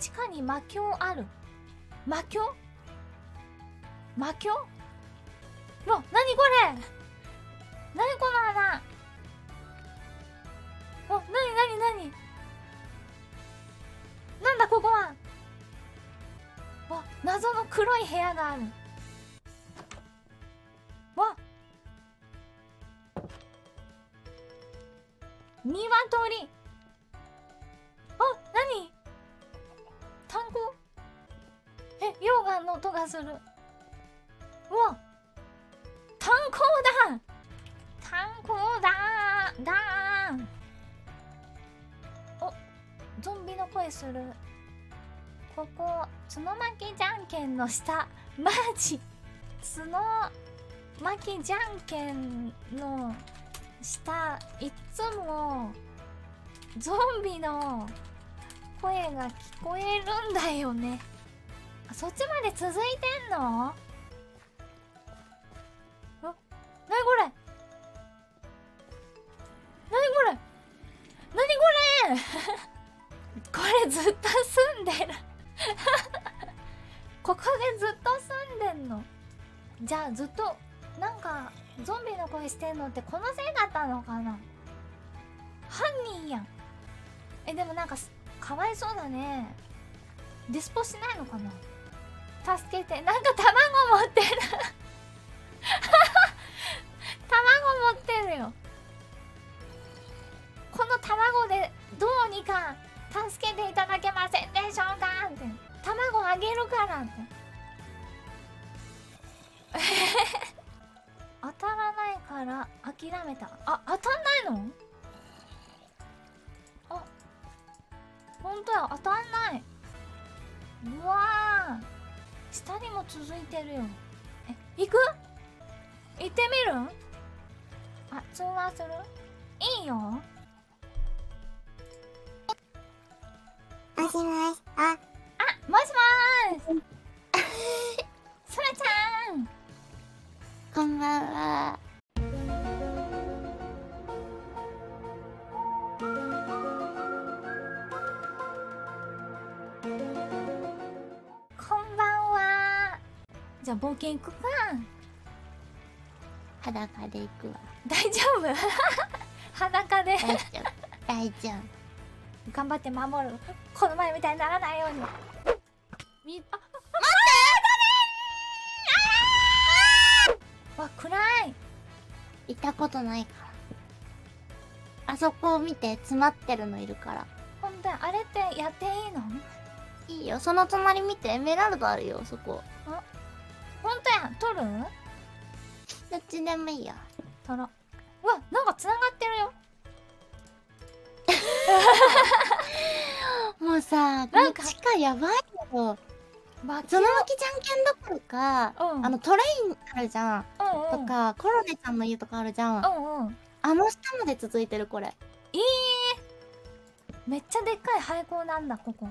地下に魔境ある？魔境？魔境？うわ何これ？何この穴？おなになになになんだここは？わ謎の黒い部屋がある。がする。うわ炭鉱だ炭鉱だだーおゾンビの声する。ここ角巻きじゃんけんの下。マジ。角巻きじゃんけんの下。いつもゾンビの声が聞こえるんだよね。そっちまで続いてんの？あなにこれ？なにこれ？なにこれ？これずっと住んでる。ここでずっと住んでんの？じゃあずっとなんかゾンビの声してんのってこのせいだったのかな？犯人やん。えでもなんかかわいそうだね。ディスポしないのかな？助けてなんか卵持ってる。卵持ってるよ。この卵でどうにか助けていただけませんでしょうか？って。卵あげるからって。当たらないから諦めた。あ当たんないの？あ本当や当たんない。うわー。下にも続いてるよ。え行く？行ってみる？あ通話する？いいよ。もしもし、あ、じゃあ冒険行くか裸で行くわ。大丈夫？裸で大丈夫。大丈頑張って守るこの前みたいにならないようにみあわ暗い夫。行ったことないから。あそこを見て、詰まってるのいるから。ほんとやあれってやっていいの？いいよ、その隣見て、エメラルドあるよ、そこ。ほんとや取るどっちでもいいよ。取ろう。うわなんか繋がってるよ。もうさ、このなんか。地下やばいよ。バそのまきじゃんけんどころか、うん。あのトレインあるじゃん。うんうん。とか、コロネちゃんの家とかあるじゃん。うんうん。あの下まで続いてる、これ。えー、めっちゃでっかい廃校なんだここ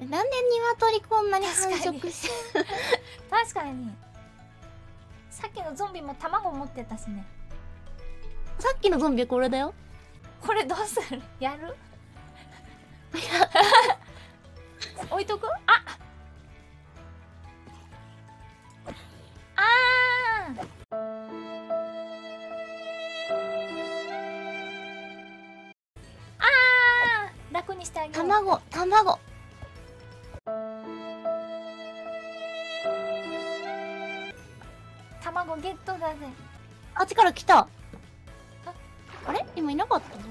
なんで鶏こんなに繁殖してる？確かに。さっきのゾンビも卵持ってたしね。さっきのゾンビこれだよ。これどうする？やる。置いとく？あ！あー！あー！楽にしてあげよう。卵、卵。卵ゲットだぜ。あっちから来た。あれ？今いなかったの？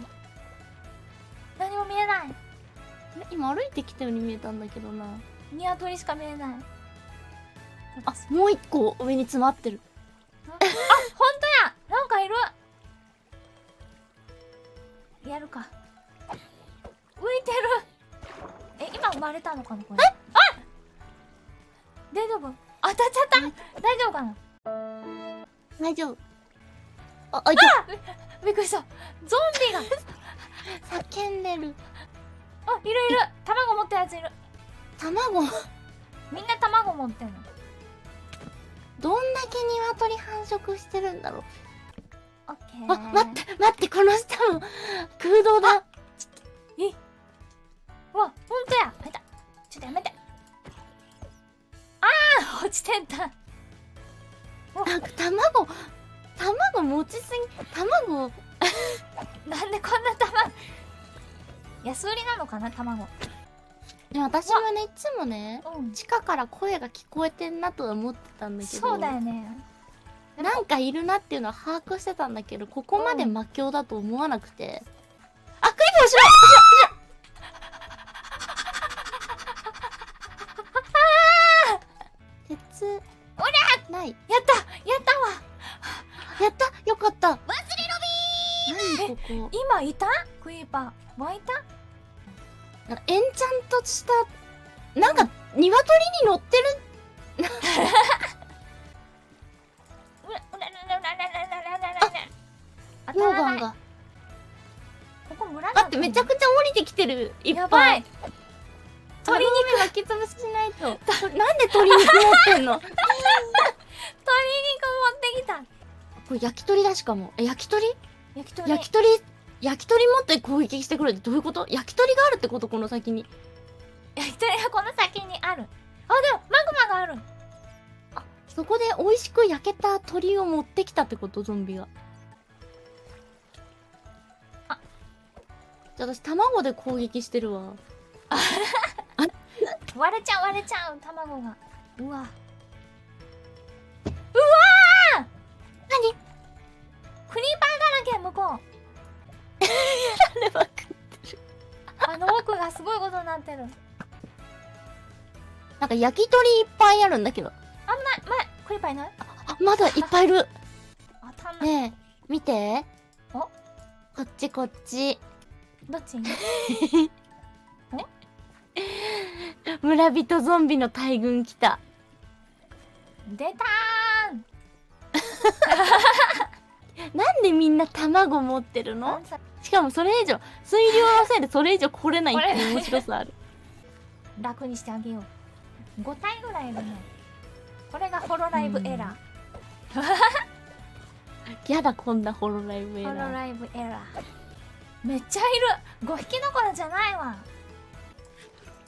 何も見えない。今歩いてきたように見えたんだけどな。鶏しか見えない。あ、もう一個上に詰まってる。あ本当や。なんかいる。やるか。浮いてる。え今生まれたのかなこれ。あ大丈夫。当たっちゃった。大丈夫かな大丈夫。あ、あいたびっくりした。ゾンビが。叫んでる。あ、いるいる。卵持ってるやついる。卵？みんな卵持ってんの。どんだけ鶏繁殖してるんだろう。オッケー。あ、待って待ってこの下も。空洞だ。え？うわ、ほんとや。あいた。ちょっとやめて。ああ落ちてった。なんか卵卵持ちすぎ卵。なんでこんな卵。安売りなのかな卵。でも私はねいつもねうん。地下から声が聞こえてんなとは思ってたんだけど。そうだよね。なんかいるなっていうのは把握してたんだけどここまで魔境だと思わなくて、あクリボー後ろ鉄こ今いた？クイーパー。湧いた？なんかエンチャントしたなんか、鶏に乗ってる？あモーがここ村だってめちゃくちゃ降りてきてるいっぱい鶏肉巻き潰しないとなんで鶏肉持ってんの鶏肉持ってきたこれ焼き鳥だしかもえ焼き鳥焼き鳥。焼き鳥焼き鳥持って攻撃してくるってどういうこと？焼き鳥があるってこと？この先に。焼き鳥がこの先にある。あでもマグマがある。そこで美味しく焼けた鳥を持ってきたってこと？ゾンビが。あ。じゃあ私卵で攻撃してるわ。割れちゃう割れちゃう卵が。うわーだらけ向こう。誰ばっかあの奥がすごいことになってる。なんか焼き鳥いっぱいあるんだけど。危ない前クリーパーいない？あまだいっぱいいる。当たんない、ねえ見て。お？こっちこっち。どっち？に村人ゾンビの大群来た。出た なんでみんな卵持ってるーんの？しかもそれ以上水量のせいでそれ以上来れないっていう面白さある。楽にしてあげよう。5体ぐらいいるねこれがホロライブエラ やだこんなホロライブー。ホロエラーライブエラー。めっちゃいる。5匹どころじゃないわ。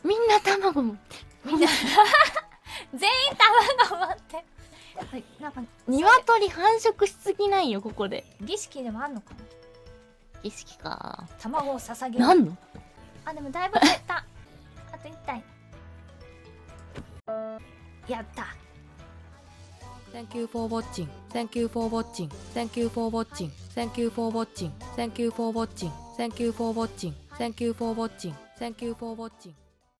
みんな卵持ってる。みんな。全員卵持ってはいなんか鶏繁殖しすぎないよここで儀式でもあんのかな儀式か卵を捧げるなんのあでもだいぶ減ったあと1体やった Thank you for watching. Thank you for watching. Thank you for watching. Thank you for watching. Thank you for watching. Thank you for watching. Thank you for watching. Thank you for watching.